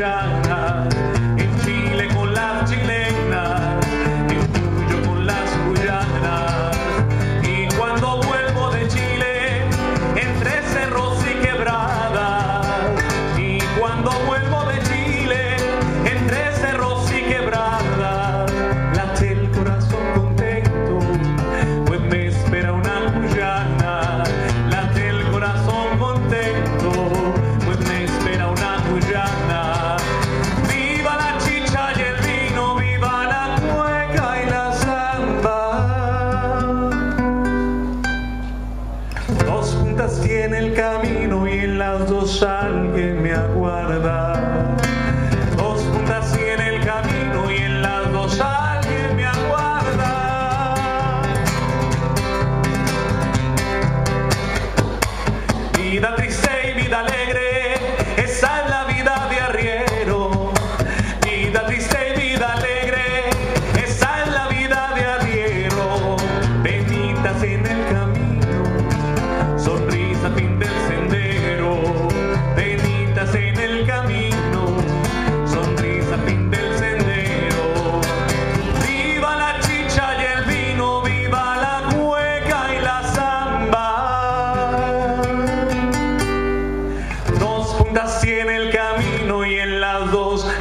En Chile con las chilenas, en Cuyo con las cuyanas. Y cuando vuelvo de Chile, entre cerros y quebradas. Y cuando vuelvo en el camino y en las dos alguien me aguarda. those